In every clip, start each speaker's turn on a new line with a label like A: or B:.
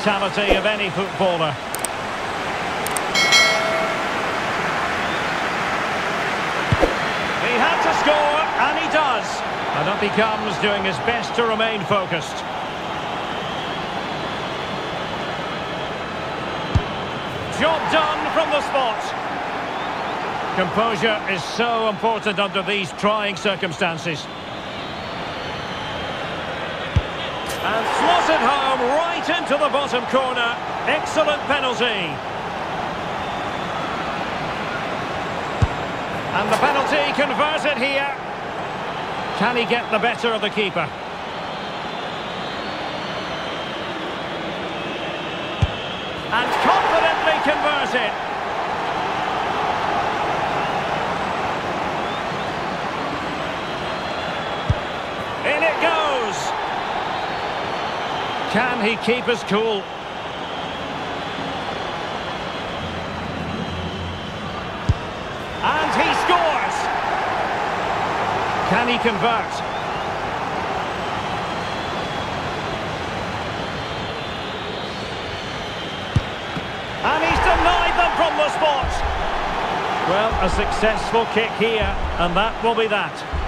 A: mentality of any footballer. He had to score, and he does. And up he comes, doing his best to remain focused. Job done from the spot. Composure is so important under these trying circumstances. And slotted home right into the bottom corner. Excellent penalty. And the penalty converted here. Can he get the better of the keeper? And confidently converted. In it goes. He keep his cool? And he scores! Can he convert? And he's denied them from the spot! Well, a successful kick here, and that will be that.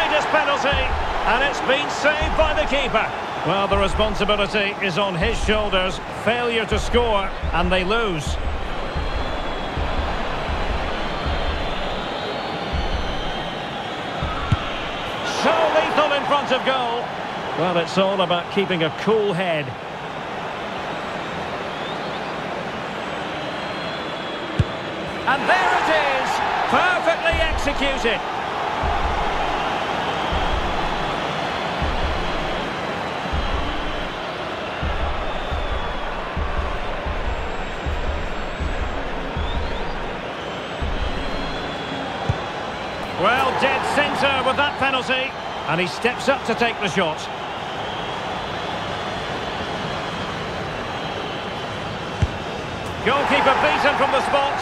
A: Wasn't the greatest penalty, and it's been saved by the keeper. Well, the responsibility is on his shoulders. Failure to score, and they lose. So lethal in front of goal. Well, it's all about keeping a cool head. And there it is, perfectly executed. With that penalty. And he steps up to take the shot. Goalkeeper beaten from the spot.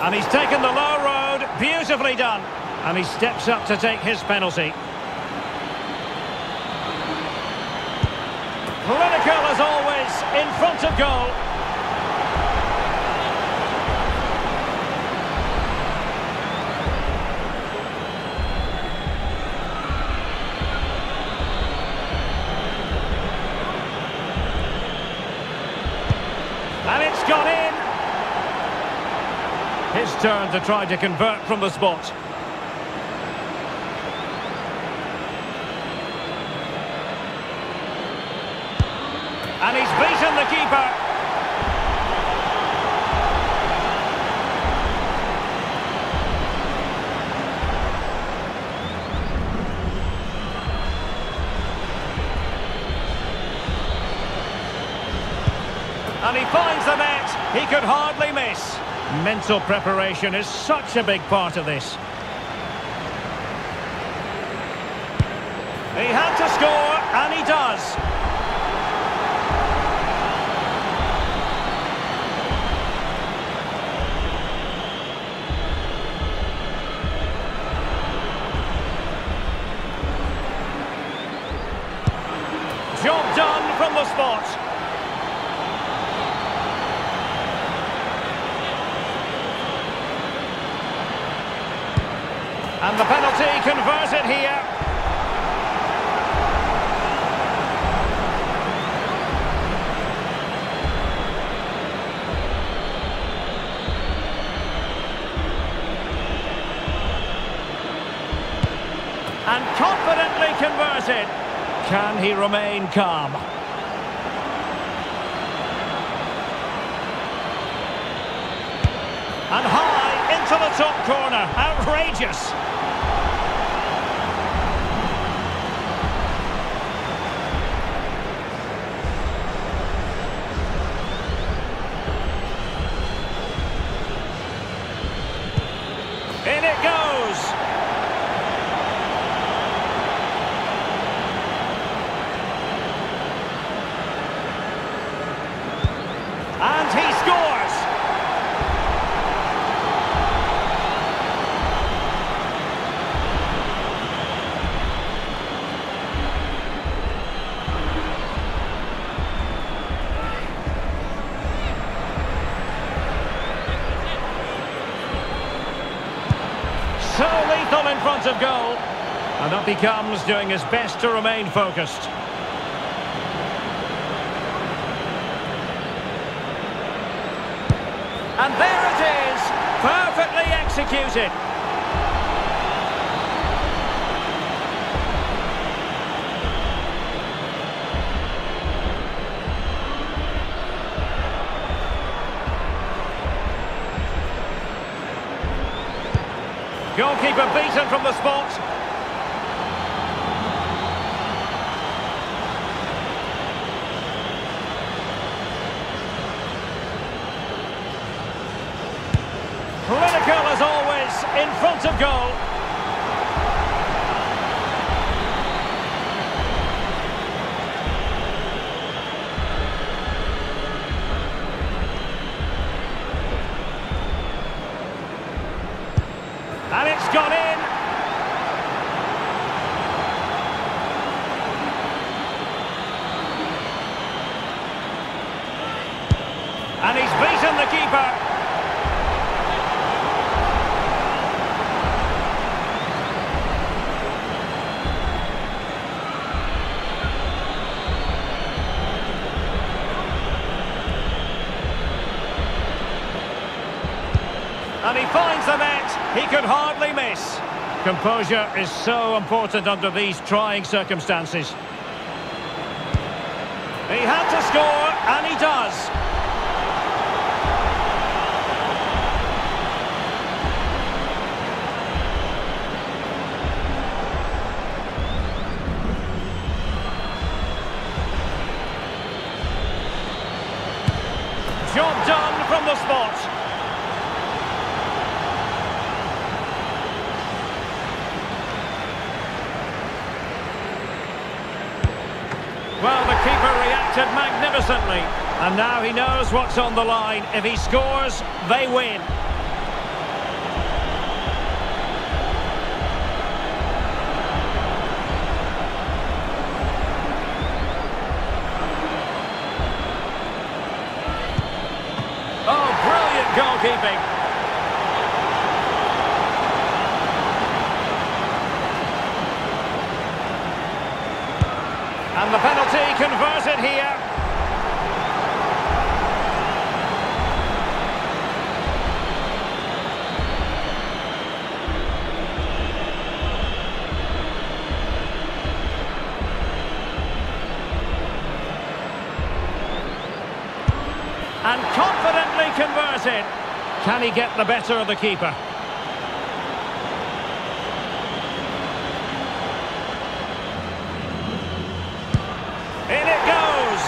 A: And he's taken the low road. Beautifully done. And he steps up to take his penalty. Clinical as always, in front of goal. And it's gone in. His turn to try to convert from the spot. And he's beaten the keeper. And he finds the net. He could hardly miss. Mental preparation is such a big part of this. He had to score, and he does. And the penalty converted here. And confidently converted. Can he remain calm? And high into the top corner. Outrageous. so lethal in front of goal. And up he comes, doing his best to remain focused. And there it is, perfectly executed. Goalkeeper beaten from the spot. Clinical as always, in front of goal. It's gone in. He could hardly miss. Composure is so important under these trying circumstances. He had to score, and he does. Job done from the spot. Well, the reacted magnificently. And now he knows what's on the line. If he scores, they win. Oh, brilliant goalkeeping. And the penalty converted here. And confidently converted. Can he get the better of the keeper? In it goes.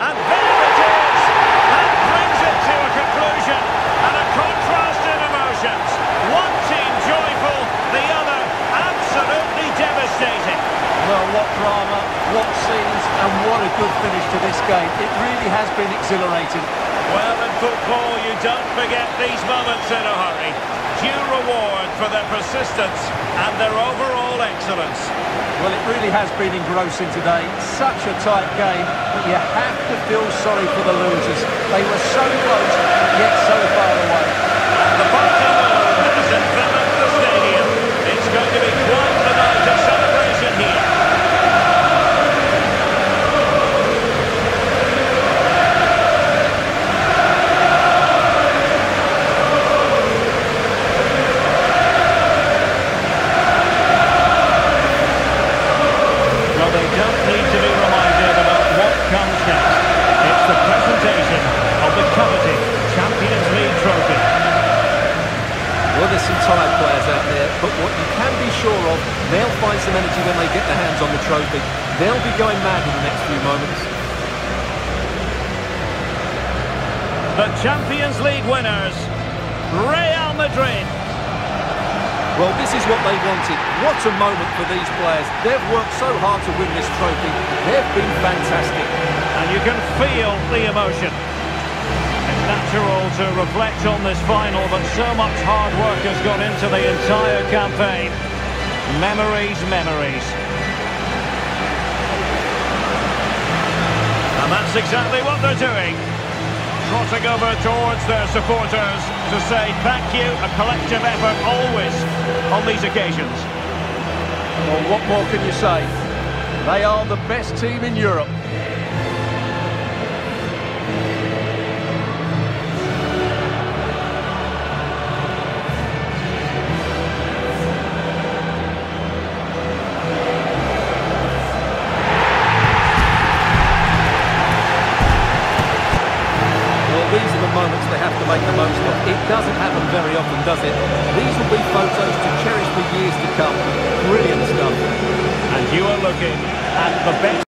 A: And there it is. That brings it to a conclusion. And a contrast in emotions. One team joyful, the other absolutely devastating.
B: Well, what drama, what scenes, and what a good finish to this game. It really has been exhilarating.
A: Well, in football, you don't forget these moments in a hurry. Due reward for their persistence and their overall excellence.
B: Well, it really has been engrossing today. Such a tight game, but you have to feel sorry for the losers. They were so close, yet so far away. Sure of, they'll find some energy when they get their hands on the trophy. They'll be going mad in the next few moments.
A: The Champions League winners, Real Madrid.
B: Well, this is what they wanted. What a moment for these players. They've worked so hard to win this trophy. They've been fantastic.
A: And you can feel the emotion. It's natural to reflect on this final, but so much hard work has gone into the entire campaign. Memories, memories. And that's exactly what they're doing. Trotting over towards their supporters to say thank you, a collective effort always on these occasions.
B: Well, what more can you say? They are the best team in Europe.
A: ¿Ven?